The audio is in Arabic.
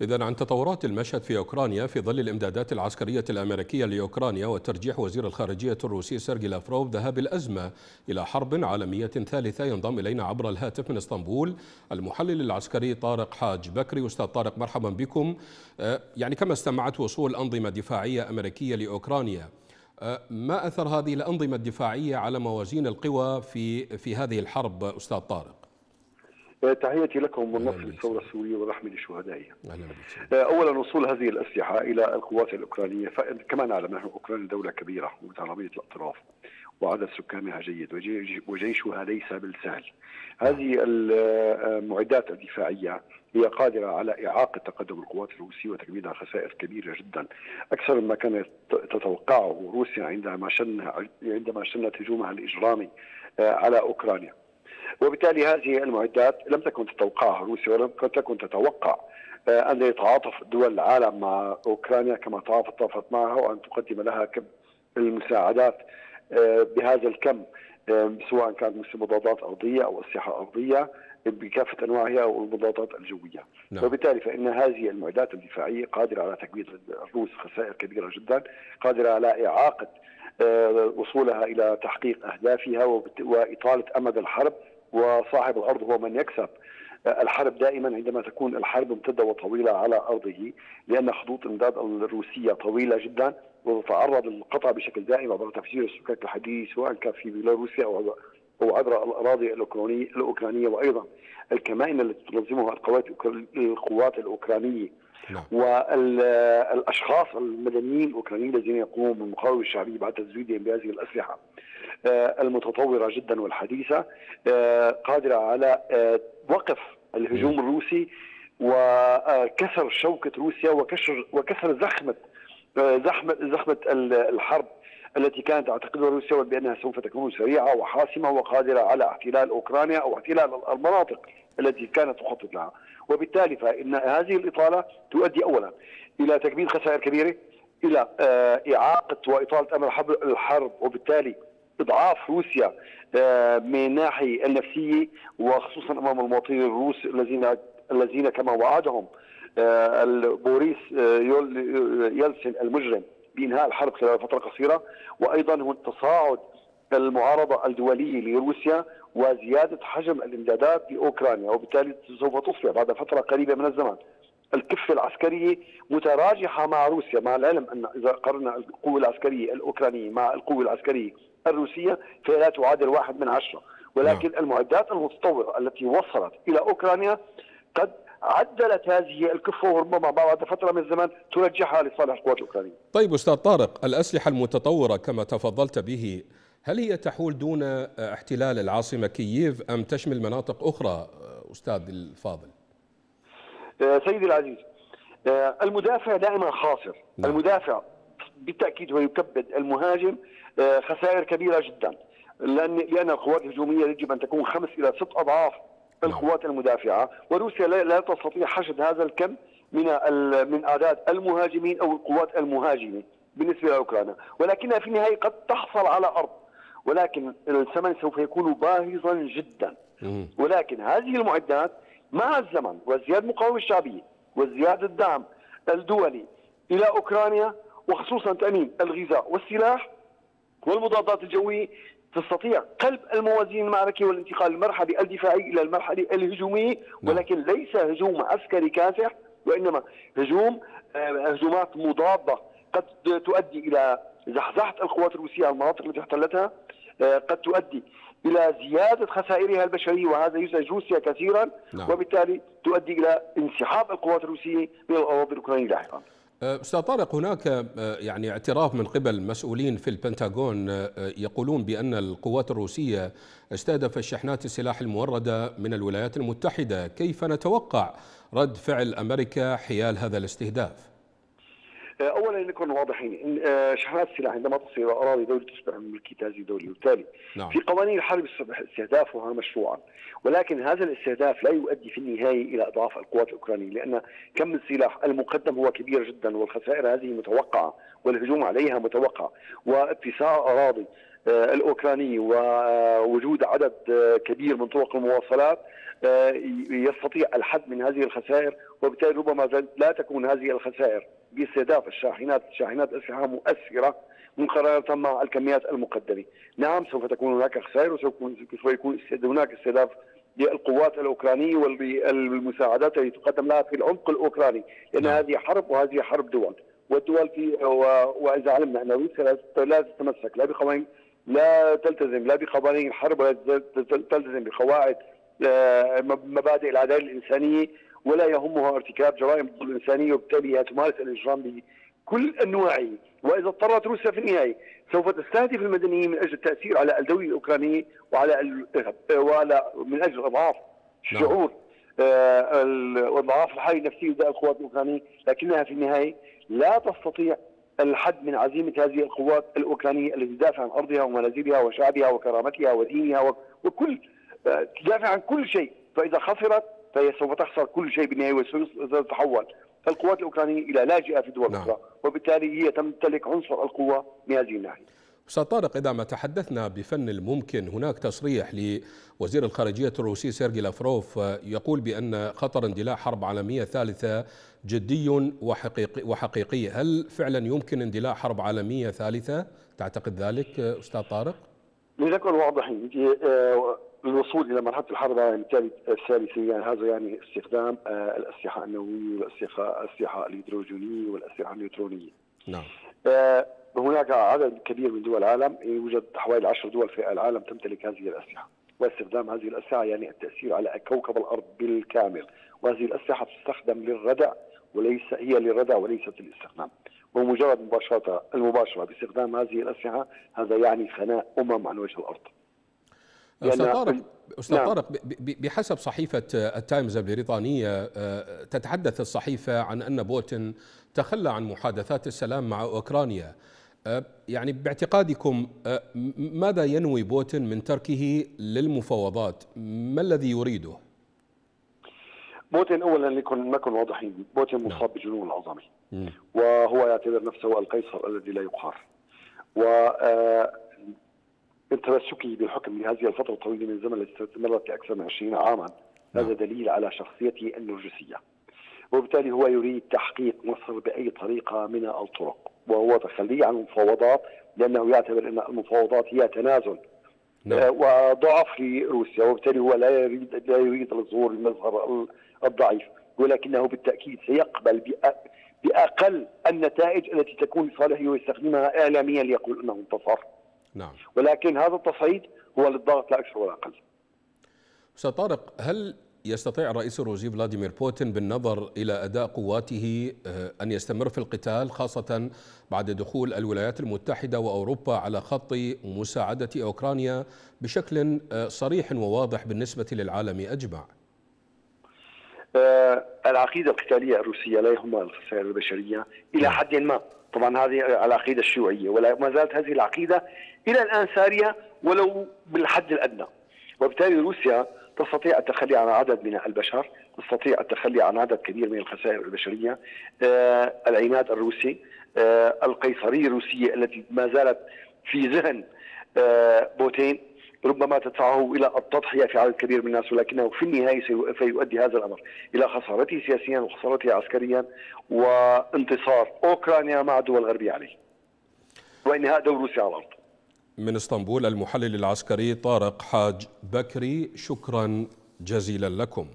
إذا عن تطورات المشهد في أوكرانيا في ظل الإمدادات العسكرية الأمريكية لأوكرانيا وترجيح وزير الخارجية الروسي سيرجي لافروف ذهاب الأزمة إلى حرب عالمية ثالثة ينضم إلينا عبر الهاتف من إسطنبول. المحلل العسكري طارق حاج بكري. أستاذ طارق مرحبا بكم. آه، يعني كما استمعت وصول أنظمة دفاعية أمريكية لأوكرانيا. آه، ما أثر هذه الأنظمة الدفاعية على موازين القوى في في هذه الحرب أستاذ طارق؟ تحياتي لكم والنصر للثورة السورية والرحمة لشهدائها. أولا وصول هذه الأسلحة إلى القوات الأوكرانية كما نعلم نحن أوكرانيا دولة كبيرة متعربية الأطراف وعدد سكانها جيد وجيشها ليس بالسهل. هذه المعدات الدفاعية هي قادرة على إعاقة تقدم القوات الروسية وتكبيدها خسائر كبيرة جدا أكثر مما كانت تتوقعه روسيا عندما شن عندما شنت هجومها الإجرامي على أوكرانيا وبالتالي هذه المعدات لم تكن تتوقعها روسيا ولم تكن تتوقع آه، أن يتعاطف دول العالم مع أوكرانيا كما تعاطفت معها وأن تقدم لها كم المساعدات آه، بهذا الكم آه، سواء كانت مضادات أرضية أو أسلحة أرضية بكافة أنواعها أو المضادات الجوية نعم. وبالتالي فإن هذه المعدات الدفاعية قادرة على تكبيد الروس خسائر كبيرة جدا قادرة على إعاقة وصولها إلى تحقيق أهدافها وإطالة أمد الحرب وصاحب الأرض هو من يكسب الحرب دائما عندما تكون الحرب ممتدة وطويلة على أرضه لأن خطوط الإمداد الروسية طويلة جدا وتتعرض للقطع بشكل دائم عبر تفجير السكك الحديد سواء كان في بيلاروسيا أو أو عبر الأراضي الاوكرانيه الأوكرانية وأيضا الكمائن التي تنظمها القوات القوات الأوكرانية نعم. والاشخاص المدنيين الأوكرانيين الذين يقومون بالمقاومة الشعبية بعد تزويدهم بهذه الأسلحة آه، المتطورة جدا والحديثة آه، قادرة على آه، وقف الهجوم الروسي وكسر شوكة روسيا وكسر وكسر زخمة زحمه زخمة الحرب التي كانت تعتقدها روسيا بانها سوف تكون سريعة وحاسمة وقادرة على احتلال أوكرانيا أو احتلال المناطق التي كانت تخطط لها، وبالتالي فإن هذه الإطالة تؤدي اولا إلى تكبيد خسائر كبيرة، إلى إعاقة وإطالة أمر الحرب وبالتالي اضعاف روسيا آه، من الناحيه النفسية وخصوصا أمام المواطنين الروس الذين الذين كما وعدهم آه، بوريس آه، يلسن المجرم بإنهاء الحرب خلال فترة قصيرة. وأيضا تصاعد المعارضة الدولية لروسيا وزيادة حجم الإمدادات لاوكرانيا وبالتالي سوف تصبح بعد فترة قريبة من الزمن. الكفه العسكريه متراجحة مع روسيا مع العلم أن إذا قرنا القوة العسكرية الأوكرانية مع القوة العسكرية الروسية فهي لا تعادل واحد من عشرة ولكن نعم. المعدات المتطورة التي وصلت إلى أوكرانيا قد عدلت هذه الكفة وربما بعد فترة من الزمن ترجحها لصالح القوات الأوكرانية طيب أستاذ طارق الأسلحة المتطورة كما تفضلت به هل هي تحول دون احتلال العاصمة كييف أم تشمل مناطق أخرى أستاذ الفاضل آه، سيدي العزيز آه، المدافع دائما خاسر نعم. المدافع بالتأكيد هو يكبد المهاجم خسائر كبيرة جدا. لأن لأن القوات الهجومية يجب أن تكون خمس إلى ست أضعاف القوات المدافعة. وروسيا لا تستطيع حشد هذا الكم من من أعداد المهاجمين أو القوات المهاجمة بالنسبة لأوكرانيا. ولكنها في النهاية قد تحصل على أرض. ولكن الثمن سوف يكون باهظا جدا. ولكن هذه المعدات مع الزمن وزياده المقاومه الشعبية وزياده الدعم الدولي إلى أوكرانيا وخصوصا تأمين الغذاء والسلاح والمضادات الجوية تستطيع قلب الموازين المعركي والانتقال من المرحله الدفاعيه إلى المرحلة الهجومية نعم. ولكن ليس هجوم عسكري كافح وإنما هجوم آه، هجومات مضادة قد تؤدي إلى زحزحة القوات الروسية على المناطق التي احتلتها آه، قد تؤدي إلى زيادة خسائرها البشرية وهذا يزعج روسيا كثيرا نعم. وبالتالي تؤدي إلى انسحاب القوات الروسية من الأراضي الأوكرانية لاحقا. أستاذ طارق هناك أه، يعني اعتراف من قبل مسؤولين في البنتاغون أه، يقولون بأن القوات الروسية استهدفت شحنات السلاح المورده من الولايات المتحدة، كيف نتوقع رد فعل أمريكا حيال هذا الاستهداف؟ اولا نكون واضحين آه، شحنات السلاح عندما تصل إلى أراضي دولة تصبح من ملكيه هذه الدولة وبالتالي نعم. في قوانين الحرب استهدافها مشروعا ولكن هذا الاستهداف لا يؤدي في النهاية إلى إضعاف القوات الأوكرانية لأن كم السلاح المقدم هو كبير جدا والخسائر هذه متوقعة والهجوم عليها متوقع واتساع أراضي آه، الأوكرانية ووجود عدد آه، كبير من طرق المواصلات يستطيع الحد من هذه الخسائر وبالتالي ربما لا تكون هذه الخسائر باستهداف الشاحنات الشاحنات الاسلحه مؤثرة مقارنة مع الكميات المقدمة. نعم سوف تكون هناك خسائر وسوف يكون هناك استهداف للقوات الأوكرانية والمساعدات التي تقدم لها في العمق الأوكراني لأن نعم. هذه حرب وهذه حرب دول والدول في وإذا علمنا أن روسيا لا تتمسك لا بقوانين لا تلتزم لا بقوانين الحرب ولا تلتزم بقواعد آه، مبادئ العدالة الإنسانية ولا يهمها ارتكاب جرائم ضد الانسانيه وبالتالي هي تمارس الإجرام بكل أنواعه وإذا اضطرت روسيا في النهاية سوف تستهدف المدنيين من أجل التأثير على الدولة الأوكرانية وعلى وعلى من أجل إضعاف نعم. شعور آه، اضعاف الحاله النفسية لدى القوات الأوكرانية لكنها في النهاية لا تستطيع الحد من عزيمة هذه القوات الأوكرانية التي تدافع عن أرضها ومنازلها وشعبها وكرامتها ودينها وكل آه، تدافع عن كل شيء فإذا خسرت فهي سوف تخسر كل شيء بالنهاية وستتحول القوات الأوكرانية إلى لاجئة في دول نعم. أخرى وبالتالي هي تمتلك عنصر القوة من هذه الناحية. أستاذ طارق اذا ما تحدثنا بفن الممكن هناك تصريح لوزير الخارجية الروسي سيرجي لافروف يقول بأن خطر اندلاع حرب عالمية ثالثة جدي وحقيقي, وحقيقي. هل فعلا يمكن اندلاع حرب عالمية ثالثة؟ تعتقد ذلك أستاذ طارق؟ لنكن واضحين الوصول إلى مرحلة الحرب الثالثه يعني هذا يعني استخدام آه، الأسلحة النووية والأسلحة الأسلحة الهيدروجينية والأسلحة النيوترونية. نعم. آه، هناك عدد كبير من دول العالم يوجد حوالي 10 دول في العالم تمتلك هذه الأسلحة. واستخدام هذه الأسلحة يعني التأثير على كوكب الأرض بالكامل، وهذه الأسلحة تستخدم للردع وليس هي للردع وليست للاستخدام. ومجرد مباشرة المباشرة باستخدام هذه الأسلحة هذا يعني فناء أمم عن وجه الأرض. أستاذ طارق أستاذ نعم. طارق بحسب صحيفة التايمز البريطانية آه، تتحدث الصحيفة عن أن بوتين تخلى عن محادثات السلام مع أوكرانيا. آه، يعني باعتقادكم آه، ماذا ينوي بوتين من تركه للمفاوضات؟ ما الذي يريده؟ بوتين اولا لكن نكون واضحين بوتين مصاب نعم. بجنون العظمه وهو يعتبر نفسه القيصر الذي لا يقهر. و تمسكه بالحكم لهذه الفترة الطويلة من الزمن التي استمرت لأكثر من 20 عاما هذا نعم. دليل على شخصيته النرجسية وبالتالي هو يريد تحقيق مصر بأي طريقة من الطرق وهو تخليه عن المفاوضات لأنه يعتبر أن المفاوضات هي تنازل نعم. آه، وضعف لروسيا وبالتالي هو لا يريد لا يريد الظهور المظهر الضعيف ولكنه بالتأكيد سيقبل بأقل النتائج التي تكون لصالحه ويستخدمها اعلاميا ليقول أنه انتصر. نعم ولكن هذا التصعيد هو للضغط لا أكثر ولا أقل. أستاذ طارق هل يستطيع الرئيس الروسي فلاديمير بوتين بالنظر إلى أداء قواته آه، أن يستمر في القتال خاصة بعد دخول الولايات المتحدة وأوروبا على خط مساعدة أوكرانيا بشكل آه، صريح وواضح بالنسبة للعالم أجمع؟ آه، العقيدة القتالية الروسية لا يهمها الخسائر البشرية إلى نعم. حد ما طبعا هذه العقيدة الشيوعية وما زالت هذه العقيدة إلى الآن سارية ولو بالحد الأدنى وبالتالي روسيا تستطيع التخلي عن عدد من البشر تستطيع التخلي عن عدد كبير من الخسائر البشرية آه العناد الروسي آه القيصرية الروسية التي ما زالت في ذهن آه بوتين ربما تدفعه إلى التضحية في عدد كبير من الناس ولكنه في النهاية سيؤدي هذا الأمر إلى خسارته سياسيا وخسارته عسكريا وانتصار أوكرانيا مع الدول الغربية عليه. وإنهاء دور روسيا على الأرض. من اسطنبول المحلل العسكري طارق حاج بكري شكرا جزيلا لكم.